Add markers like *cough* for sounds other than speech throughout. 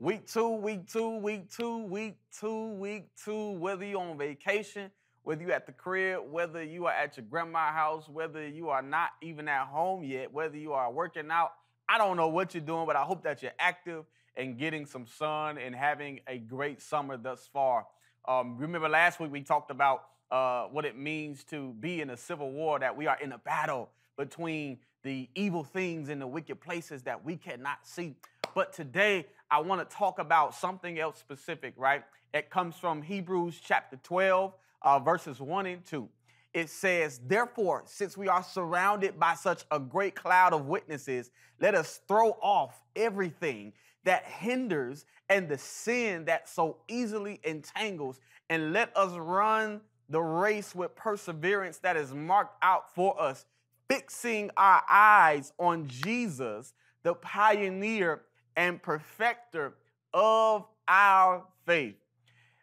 Week two, week two, week two, week two, week two, whether you're on vacation, whether you're at the crib, whether you are at your grandma's house, whether you are not even at home yet, whether you are working out, I don't know what you're doing, but I hope that you're active and getting some sun and having a great summer thus far. Um, remember last week we talked about uh, what it means to be in a civil war, that we are in a battle between the evil things and the wicked places that we cannot see. But today, I want to talk about something else specific, right? It comes from Hebrews chapter 12, uh, verses 1 and 2. It says, Therefore, since we are surrounded by such a great cloud of witnesses, let us throw off everything that hinders and the sin that so easily entangles, and let us run the race with perseverance that is marked out for us, fixing our eyes on Jesus, the pioneer and perfecter of our faith.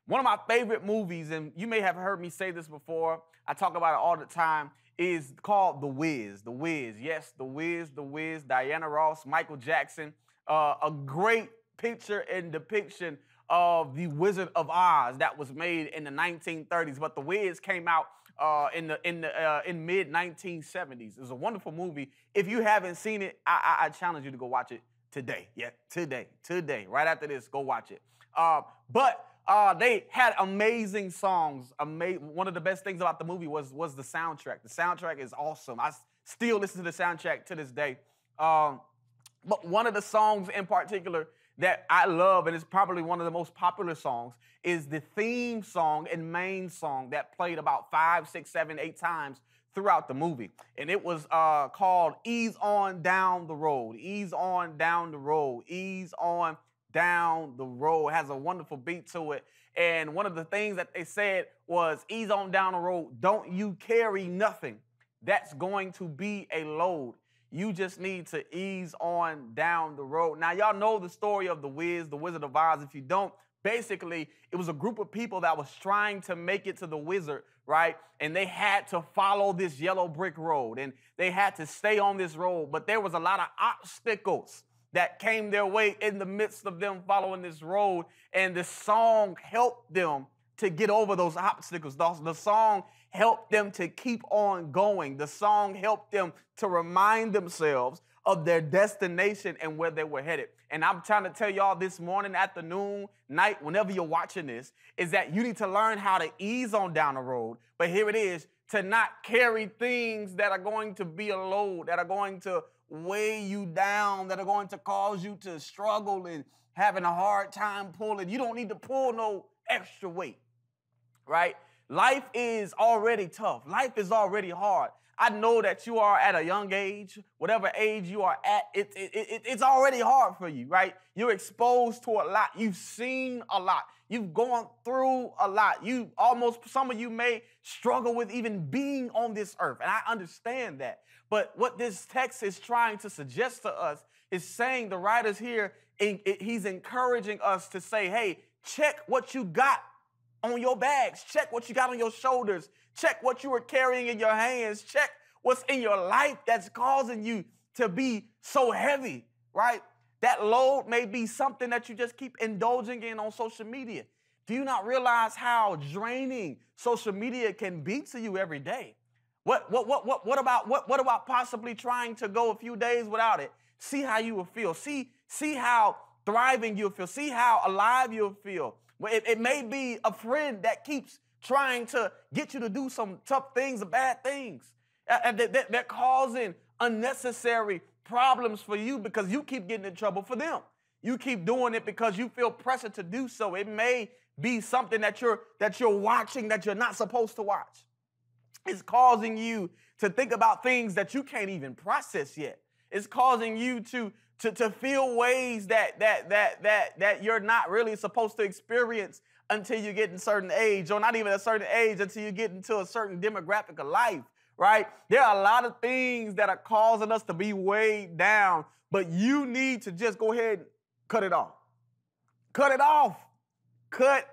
One of my favorite movies, and you may have heard me say this before, I talk about it all the time, is called The Wiz. The Wiz, yes, The Wiz, The Wiz, Diana Ross, Michael Jackson. Uh, a great picture and depiction of the Wizard of Oz that was made in the 1930s, but The Wiz came out uh, in the in the uh, in mid 1970s. It's a wonderful movie. If you haven't seen it, I, I, I, challenge you to go watch it today. Yeah, today, today, right after this, go watch it. Uh, but uh, they had amazing songs. Ama- one of the best things about the movie was was the soundtrack. The soundtrack is awesome. I still listen to the soundtrack to this day. Um, but one of the songs in particular that I love, and it's probably one of the most popular songs, is the theme song and main song that played about five, six, seven, eight times throughout the movie. And it was uh, called Ease On Down the Road. Ease On Down the Road. Ease On Down the Road. It has a wonderful beat to it. And one of the things that they said was, Ease on down the road. Don't you carry nothing that's going to be a load. You just need to ease on down the road. Now, y'all know the story of the Wiz, the Wizard of Oz. If you don't, basically, it was a group of people that was trying to make it to the wizard, right? And they had to follow this yellow brick road and they had to stay on this road. But there was a lot of obstacles that came their way in the midst of them following this road. And the song helped them to get over those obstacles. The song helped them to keep on going. The song helped them to remind themselves of their destination and where they were headed. And I'm trying to tell y'all this morning, afternoon, night, whenever you're watching this, is that you need to learn how to ease on down the road. But here it is to not carry things that are going to be a load, that are going to weigh you down, that are going to cause you to struggle and having a hard time pulling. You don't need to pull no extra weight, right? Life is already tough. Life is already hard. I know that you are at a young age, whatever age you are at, it, it, it, it's already hard for you, right? You're exposed to a lot. You've seen a lot. You've gone through a lot. You almost, some of you may struggle with even being on this earth. And I understand that. But what this text is trying to suggest to us is saying the writer's here, he's encouraging us to say, hey, check what you got on your bags. Check what you got on your shoulders. Check what you are carrying in your hands. Check what's in your life that's causing you to be so heavy, right? That load may be something that you just keep indulging in on social media. Do you not realize how draining social media can be to you every day? What, what, what, what, what about what, what about possibly trying to go a few days without it? See how you will feel. See, see how thriving you'll feel. See how alive you'll feel. It, it may be a friend that keeps trying to get you to do some tough things or bad things. And they're causing unnecessary problems for you because you keep getting in trouble for them. You keep doing it because you feel pressure to do so. It may be something that you're that you're watching that you're not supposed to watch. It's causing you to think about things that you can't even process yet. It's causing you to to, to feel ways that that that that that you're not really supposed to experience until you get in a certain age, or not even a certain age until you get into a certain demographic of life, right? There are a lot of things that are causing us to be weighed down, but you need to just go ahead and cut it off. Cut it off. Cut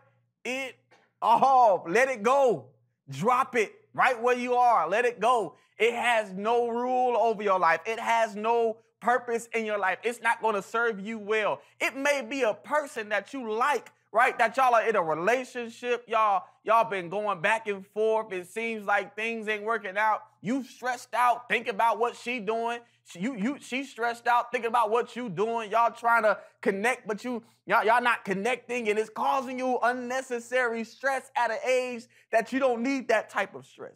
it off. Let it go. Drop it right where you are. Let it go. It has no rule over your life. It has no purpose in your life. It's not going to serve you well. It may be a person that you like, right? That y'all are in a relationship. Y'all, y'all been going back and forth. It seems like things ain't working out. You stressed out, think about what she doing. She, you, you, she stressed out, thinking about what you doing. Y'all trying to connect, but you, y'all, y'all not connecting, and it's causing you unnecessary stress at an age that you don't need that type of stress.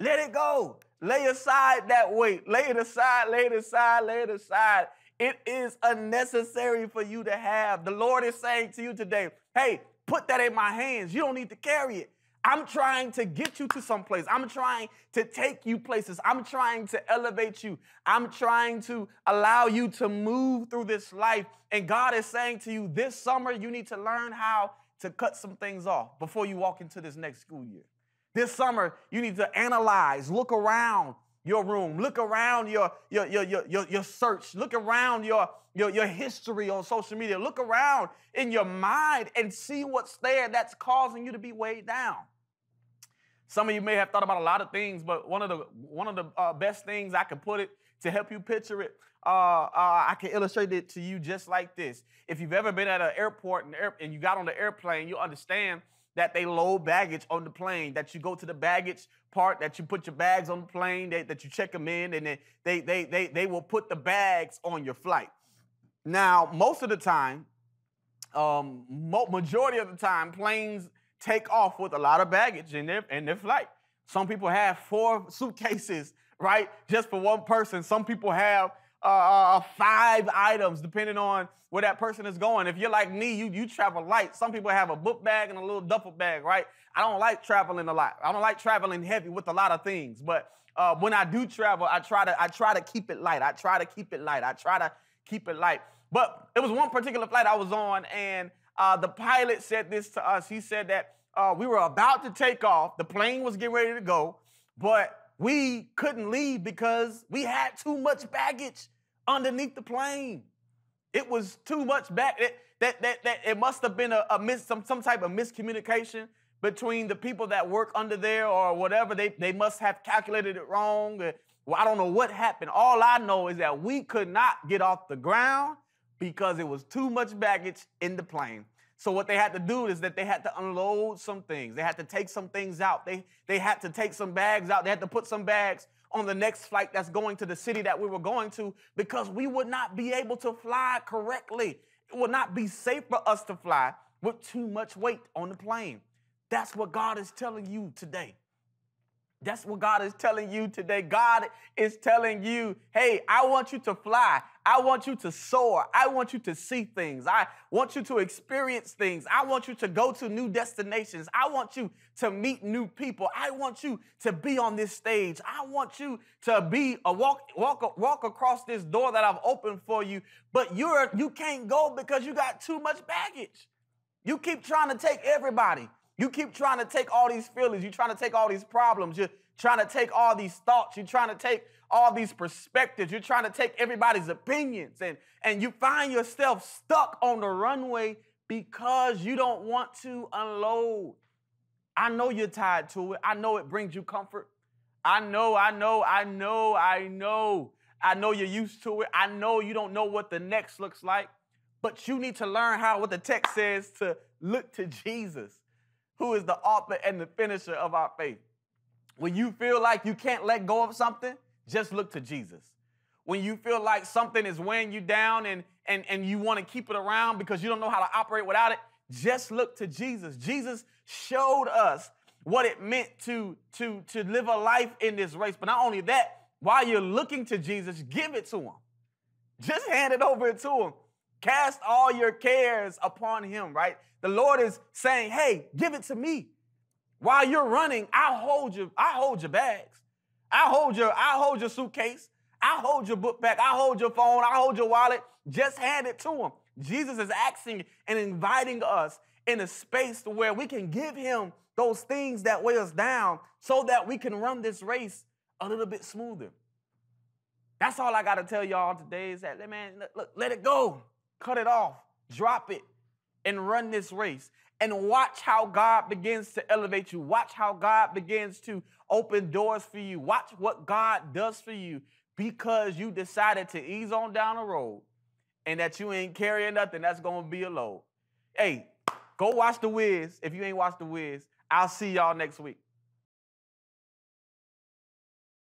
Let it go. Lay aside that weight. Lay it aside, lay it aside, lay it aside. It is unnecessary for you to have. The Lord is saying to you today, hey, put that in my hands. You don't need to carry it. I'm trying to get you to some place. I'm trying to take you places. I'm trying to elevate you. I'm trying to allow you to move through this life. And God is saying to you, this summer, you need to learn how to cut some things off before you walk into this next school year. This summer, you need to analyze, look around your room, look around your, your, your, your, your, search, look around your, your, your history on social media, look around in your mind and see what's there that's causing you to be weighed down. Some of you may have thought about a lot of things, but one of the one of the uh, best things I can put it to help you picture it, uh, uh, I can illustrate it to you just like this. If you've ever been at an airport and, air, and you got on the airplane, you understand that they load baggage on the plane, that you go to the baggage part, that you put your bags on the plane, that, that you check them in, and then they, they, they, they will put the bags on your flight. Now, most of the time, um, majority of the time, planes take off with a lot of baggage in their, in their flight. Some people have four *laughs* suitcases, right, just for one person. Some people have uh, uh, five items, depending on where that person is going. If you're like me, you, you travel light. Some people have a book bag and a little duffel bag, right? I don't like traveling a lot. I don't like traveling heavy with a lot of things. But uh, when I do travel, I try to I try to keep it light. I try to keep it light. I try to keep it light. But it was one particular flight I was on, and uh, the pilot said this to us. He said that uh, we were about to take off. The plane was getting ready to go, but we couldn't leave because we had too much baggage underneath the plane. It was too much back. It, that, that, that it must have been a, a mis, some, some type of miscommunication between the people that work under there or whatever. They, they must have calculated it wrong. Well, I don't know what happened. All I know is that we could not get off the ground because it was too much baggage in the plane. So what they had to do is that they had to unload some things. They had to take some things out. They, they had to take some bags out. They had to put some bags on the next flight that's going to the city that we were going to because we would not be able to fly correctly. It would not be safe for us to fly with too much weight on the plane. That's what God is telling you today. That's what God is telling you today. God is telling you, hey, I want you to fly. I want you to soar. I want you to see things. I want you to experience things. I want you to go to new destinations. I want you to meet new people. I want you to be on this stage. I want you to be a walk walk walk across this door that I've opened for you, but you're you can't go because you got too much baggage. You keep trying to take everybody. You keep trying to take all these feelings, you're trying to take all these problems, you're trying to take all these thoughts, you're trying to take all these perspectives, you're trying to take everybody's opinions, and, and you find yourself stuck on the runway because you don't want to unload. I know you're tied to it. I know it brings you comfort. I know, I know, I know, I know. I know you're used to it. I know you don't know what the next looks like, but you need to learn how, what the text says, to look to Jesus who is the author and the finisher of our faith. When you feel like you can't let go of something, just look to Jesus. When you feel like something is weighing you down and, and, and you want to keep it around because you don't know how to operate without it, just look to Jesus. Jesus showed us what it meant to, to, to live a life in this race. But not only that, while you're looking to Jesus, give it to him. Just hand it over to him. Cast all your cares upon him, right? The Lord is saying, hey, give it to me. While you're running, I'll hold you, I hold your bags. I hold your, I hold your suitcase. I hold your book bag. I hold your phone. I hold your wallet. Just hand it to him. Jesus is asking and inviting us in a space to where we can give him those things that weigh us down so that we can run this race a little bit smoother. That's all I got to tell y'all today is that, man, look, let it go. Cut it off. Drop it and run this race and watch how God begins to elevate you. Watch how God begins to open doors for you. Watch what God does for you because you decided to ease on down the road and that you ain't carrying nothing that's gonna be a load. Hey, go watch The Wiz if you ain't watched The Wiz. I'll see y'all next week.